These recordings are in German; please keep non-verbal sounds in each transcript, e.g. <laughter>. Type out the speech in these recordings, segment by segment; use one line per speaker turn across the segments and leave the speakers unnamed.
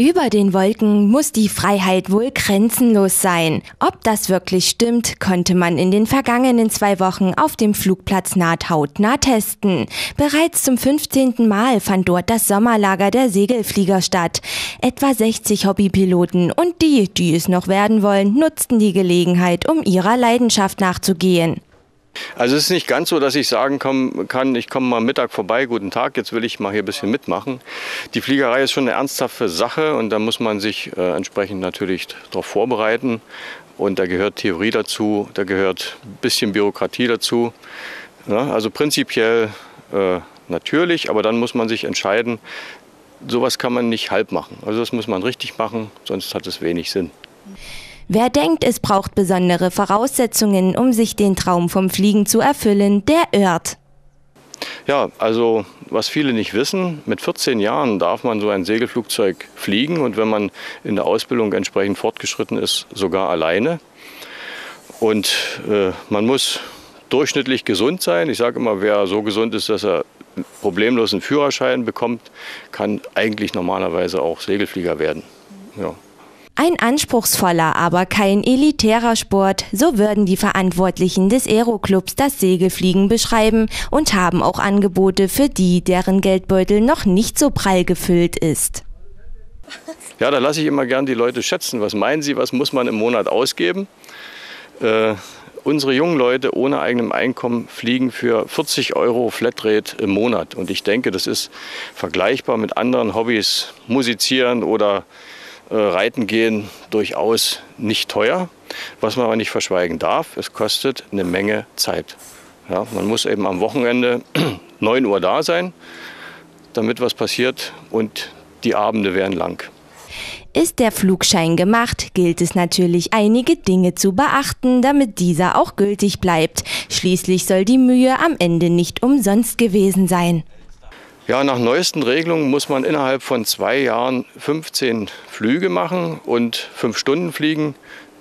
Über den Wolken muss die Freiheit wohl grenzenlos sein. Ob das wirklich stimmt, konnte man in den vergangenen zwei Wochen auf dem Flugplatz Naht hautnah testen. Bereits zum 15. Mal fand dort das Sommerlager der Segelflieger statt. Etwa 60 Hobbypiloten und die, die es noch werden wollen, nutzten die Gelegenheit, um ihrer Leidenschaft nachzugehen.
Also es ist nicht ganz so, dass ich sagen kann, ich komme mal Mittag vorbei, guten Tag, jetzt will ich mal hier ein bisschen mitmachen. Die Fliegerei ist schon eine ernsthafte Sache und da muss man sich äh, entsprechend natürlich darauf vorbereiten. Und da gehört Theorie dazu, da gehört ein bisschen Bürokratie dazu. Ja, also prinzipiell äh, natürlich, aber dann muss man sich entscheiden, sowas kann man nicht halb machen. Also das muss man richtig machen, sonst hat es wenig Sinn.
Wer denkt, es braucht besondere Voraussetzungen, um sich den Traum vom Fliegen zu erfüllen, der irrt.
Ja, also was viele nicht wissen, mit 14 Jahren darf man so ein Segelflugzeug fliegen und wenn man in der Ausbildung entsprechend fortgeschritten ist, sogar alleine. Und äh, man muss durchschnittlich gesund sein. Ich sage immer, wer so gesund ist, dass er problemlos einen Führerschein bekommt, kann eigentlich normalerweise auch Segelflieger werden. Ja.
Ein anspruchsvoller, aber kein elitärer Sport, so würden die Verantwortlichen des Aeroclubs das Segelfliegen beschreiben und haben auch Angebote für die, deren Geldbeutel noch nicht so prall gefüllt ist.
Ja, da lasse ich immer gern die Leute schätzen. Was meinen Sie, was muss man im Monat ausgeben? Äh, unsere jungen Leute ohne eigenem Einkommen fliegen für 40 Euro Flatrate im Monat. Und ich denke, das ist vergleichbar mit anderen Hobbys, musizieren oder Reiten gehen durchaus nicht teuer. Was man aber nicht verschweigen darf, es kostet eine Menge Zeit. Ja, man muss eben am Wochenende <clears throat> 9 Uhr da sein, damit was passiert und die Abende werden lang.
Ist der Flugschein gemacht, gilt es natürlich einige Dinge zu beachten, damit dieser auch gültig bleibt. Schließlich soll die Mühe am Ende nicht umsonst gewesen sein.
Ja, nach neuesten Regelungen muss man innerhalb von zwei Jahren 15 Flüge machen und fünf Stunden fliegen.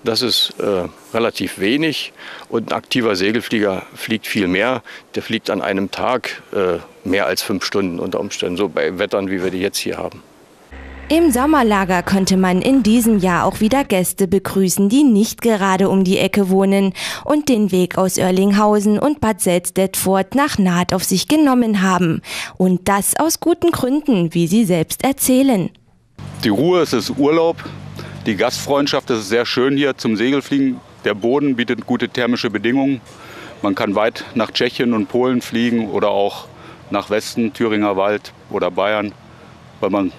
Das ist äh, relativ wenig und ein aktiver Segelflieger fliegt viel mehr. Der fliegt an einem Tag äh, mehr als fünf Stunden unter Umständen, so bei Wettern, wie wir die jetzt hier haben.
Im Sommerlager konnte man in diesem Jahr auch wieder Gäste begrüßen, die nicht gerade um die Ecke wohnen und den Weg aus Oerlinghausen und Bad Selstedt-Fort nach Naht auf sich genommen haben. Und das aus guten Gründen, wie sie selbst erzählen.
Die Ruhe, es ist Urlaub. Die Gastfreundschaft, ist sehr schön hier zum Segelfliegen. Der Boden bietet gute thermische Bedingungen. Man kann weit nach Tschechien und Polen fliegen oder auch nach Westen, Thüringer Wald oder Bayern, weil man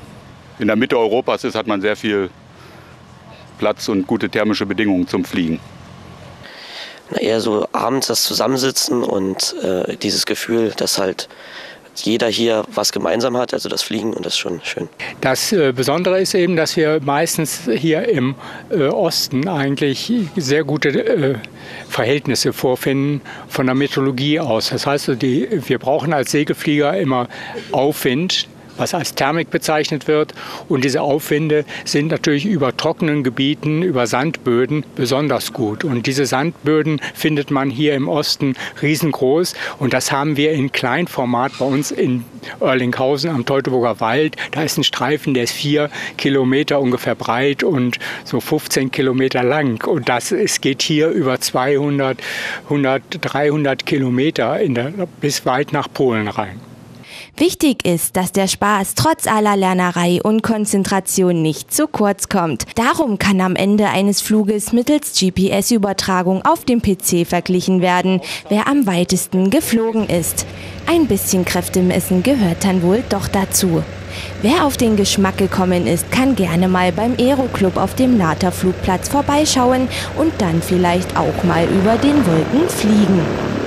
in der Mitte Europas ist, hat man sehr viel Platz und gute thermische Bedingungen zum Fliegen.
Na, eher so abends das Zusammensitzen und äh, dieses Gefühl, dass halt jeder hier was gemeinsam hat, also das Fliegen und das ist schon schön.
Das äh, Besondere ist eben, dass wir meistens hier im äh, Osten eigentlich sehr gute äh, Verhältnisse vorfinden von der Meteorologie aus. Das heißt, die, wir brauchen als Segelflieger immer Aufwind, was als Thermik bezeichnet wird. Und diese Aufwinde sind natürlich über trockenen Gebieten, über Sandböden besonders gut. Und diese Sandböden findet man hier im Osten riesengroß. Und das haben wir in Kleinformat bei uns in Erlinghausen am Teutoburger Wald. Da ist ein Streifen, der ist vier Kilometer ungefähr breit und so 15 Kilometer lang. Und das es geht hier über 200, 100, 300 Kilometer der, bis weit nach Polen rein.
Wichtig ist, dass der Spaß trotz aller Lernerei und Konzentration nicht zu kurz kommt. Darum kann am Ende eines Fluges mittels GPS-Übertragung auf dem PC verglichen werden, wer am weitesten geflogen ist. Ein bisschen Kräftemessen gehört dann wohl doch dazu. Wer auf den Geschmack gekommen ist, kann gerne mal beim Aero-Club auf dem Nata Flugplatz vorbeischauen und dann vielleicht auch mal über den Wolken fliegen.